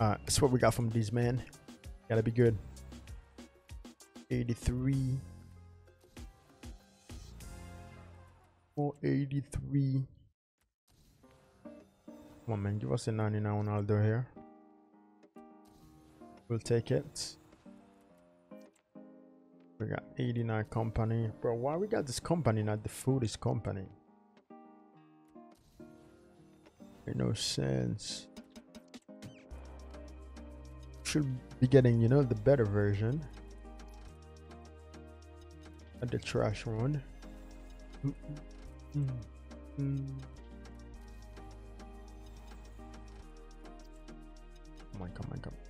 Uh, that's what we got from these man. Gotta be good. 83. 483. Come on, man. Give us a 99 Ronaldo here. We'll take it. We got 89 Kompany. Bro, why we got this Kompany, not the futties Kompany? No sense. Should be getting, you know, the better version. Not the trash one. Come on, come on, come on.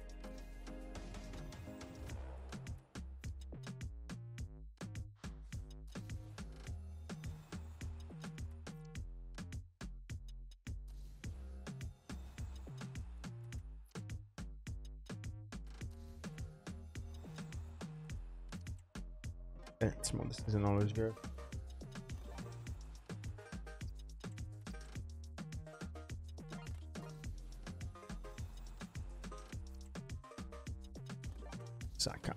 More, this isn't always good. Saka.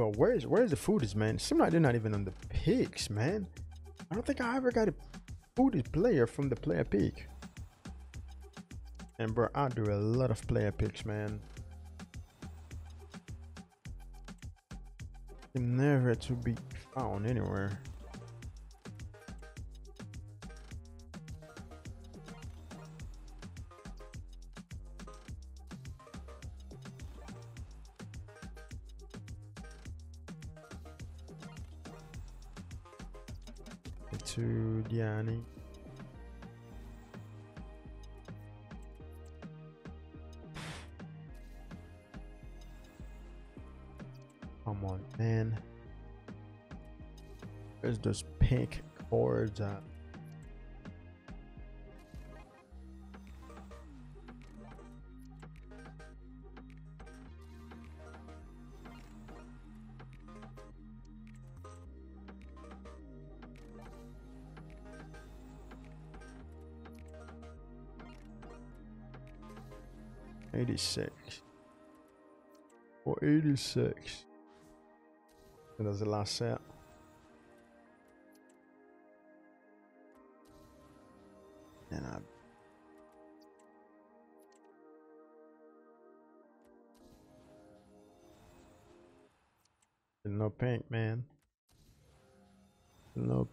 Well, where's where's the futties, man? It seems like they're not even on the picks, man. I don't think I ever got a futties player from the player pick. And bro, I do a lot of player picks, man. Never to be found anywhere. To Diani. Come on, man. Where's those pink cords at? Eighty-six. Or eighty-six. And that's the last set. And I no pink, man. No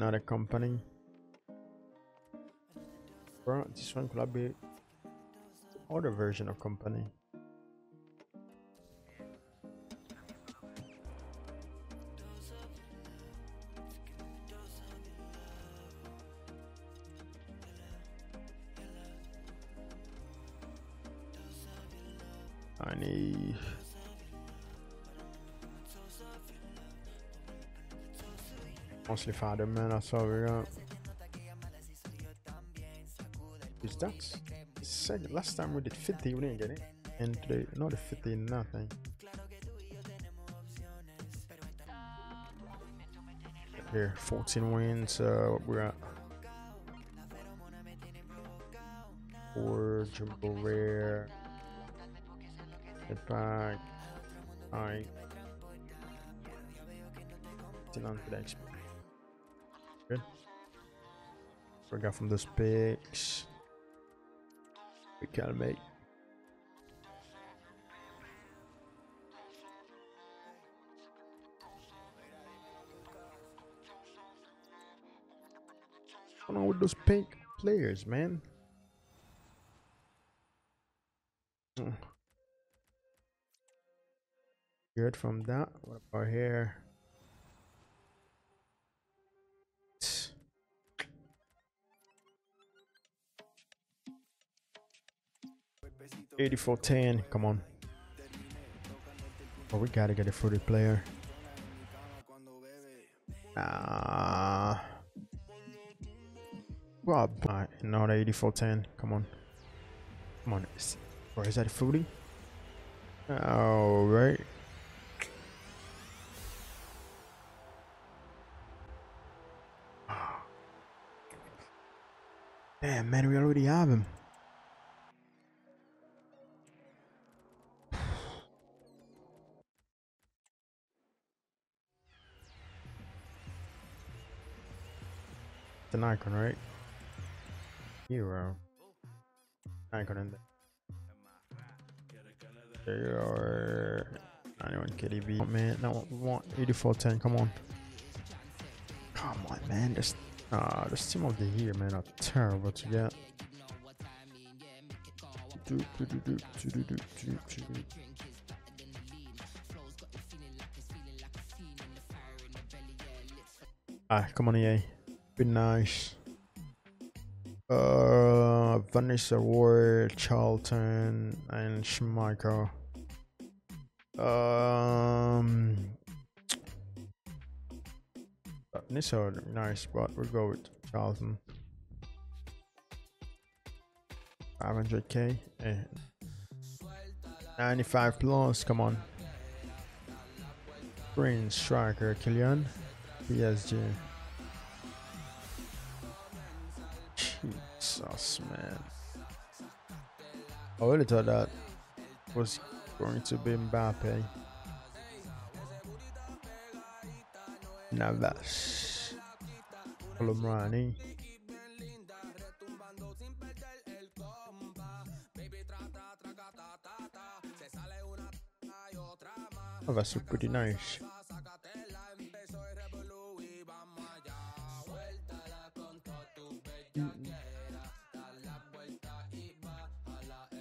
Another Kompany. Bro, this one could be other version of Kompany. I need mostly father man. That's all we got. Is that second? Last time we did 50, we didn't get it, and today another 50, nothing. Here, 14 wins. Uh, we're at four jumbo rare. Get back. Alright. Still on to the next. Good. We got from those picks. We can make. What's on with those pink players, man? Mm. Good from that. What about here? 84-10. Come on. Oh, we gotta get a footy player. Ah. Alright, another 84-10. Come on. Come on. Or is that a footy? Alright. Damn, man, we already have him. It's an icon, right? Hero. Icon in there. There you are. 91 KDB. Oh, man, no, we want 8410. Come on. Come on, man. This, uh, this team of the year, man, are terrible to get. Ah, come on, EA. Be nice. Uh, Vanessa Ward, Charlton, and Schmeichel. Um, Vanessa, nice, but we'll go with Charlton. 500k, eh. 95 plus, come on. Green striker, Kylian, PSG. Jesus, man. I really thought that was going to be Mbappe. Navas. Colomrani. Oh, that's pretty nice.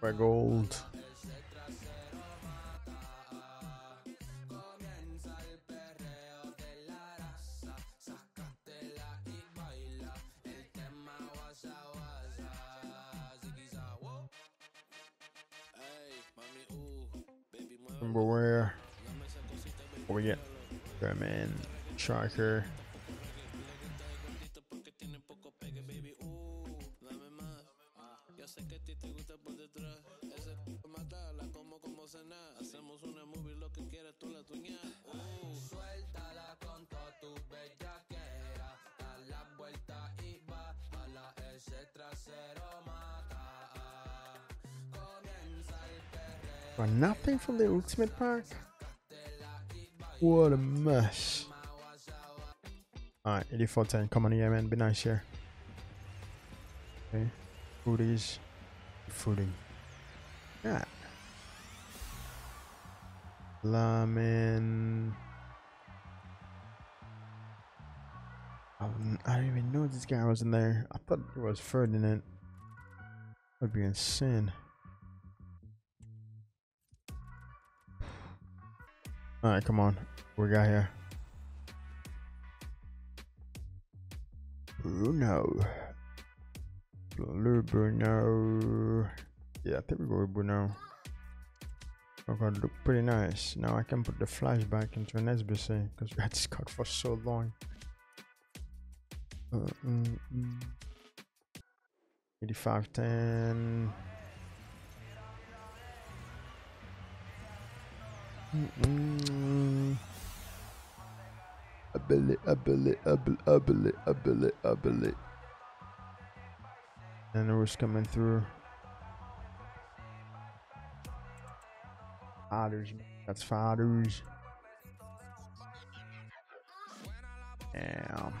By gold. Number where? What we get? German Striker. But nothing from the Ultimate Park? What a mess. Alright, 8410. Come on here, man. Be nice here. Okay. Futties. Fooding. Yeah. Lamin. Um, I didn't even know this guy was in there. I thought it was Ferdinand. That'd be insane. Alright, come on. We got here? Bruno. Blue Bruno. Yeah, I think we go with Bruno. Okay, look pretty nice. Now I can put the flashback into an SBC because we had this card for so long. Uh, mm, mm. 8510. Mm-mm. Ability, ability, ability, ability, ability, ability. And it was coming through. Fathers, that's fathers. Damn.